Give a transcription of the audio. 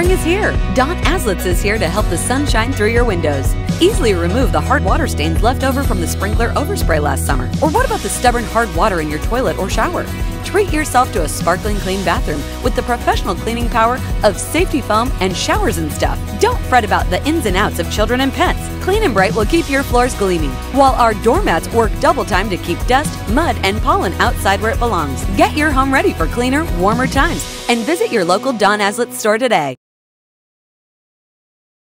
Spring is here. Don Aslett's is here to help the sun shine through your windows. Easily remove the hard water stains left over from the sprinkler overspray last summer. Or what about the stubborn hard water in your toilet or shower? Treat yourself to a sparkling clean bathroom with the professional cleaning power of safety foam and showers and stuff. Don't fret about the ins and outs of children and pets. Clean and Bright will keep your floors gleaming, while our doormats work double time to keep dust, mud, and pollen outside where it belongs. Get your home ready for cleaner, warmer times and visit your local Don Aslett store today.